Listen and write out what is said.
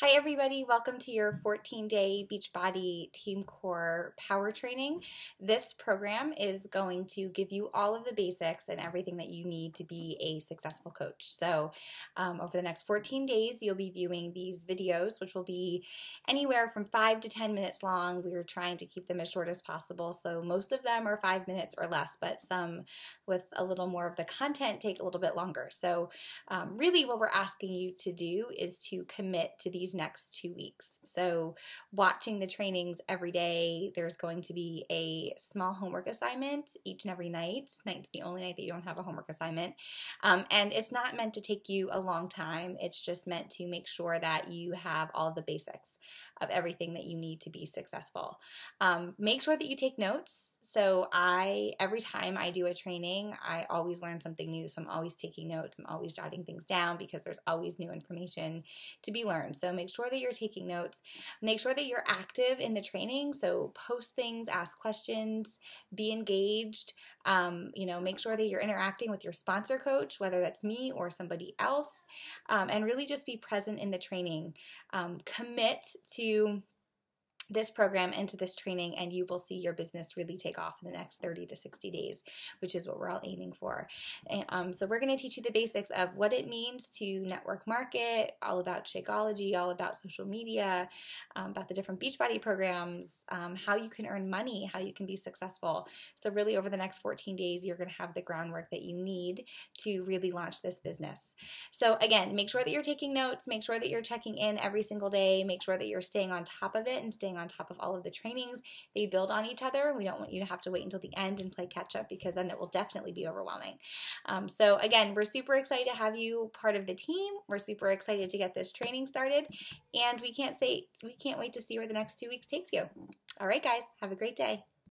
Hi, everybody. Welcome to your 14 day Beachbody Team Core Power Training. This program is going to give you all of the basics and everything that you need to be a successful coach. So, um, over the next 14 days, you'll be viewing these videos, which will be anywhere from 5 to 10 minutes long. We're trying to keep them as short as possible. So, most of them are 5 minutes or less, but some with a little more of the content take a little bit longer. So, um, really, what we're asking you to do is to commit to these these next two weeks. So, watching the trainings every day, there's going to be a small homework assignment each and every night. Night's the only night that you don't have a homework assignment. Um, and it's not meant to take you a long time, it's just meant to make sure that you have all the basics of everything that you need to be successful. Um, make sure that you take notes so I every time I do a training, I always learn something new. So I'm always taking notes. I'm always jotting things down because there's always new information to be learned. So make sure that you're taking notes. Make sure that you're active in the training. So post things, ask questions, be engaged. Um, you know, make sure that you're interacting with your sponsor coach, whether that's me or somebody else, um, and really just be present in the training. Um, commit to this program into this training and you will see your business really take off in the next 30 to 60 days which is what we're all aiming for. And, um, so we're going to teach you the basics of what it means to network market all about shakeology all about social media um, about the different beachbody programs um, how you can earn money how you can be successful. So really over the next 14 days you're going to have the groundwork that you need to really launch this business. So again make sure that you're taking notes make sure that you're checking in every single day make sure that you're staying on top of it and staying on top of all of the trainings. They build on each other. We don't want you to have to wait until the end and play catch up because then it will definitely be overwhelming. Um, so, again, we're super excited to have you part of the team. We're super excited to get this training started, and we can't say we can't wait to see where the next two weeks takes you. All right, guys, have a great day.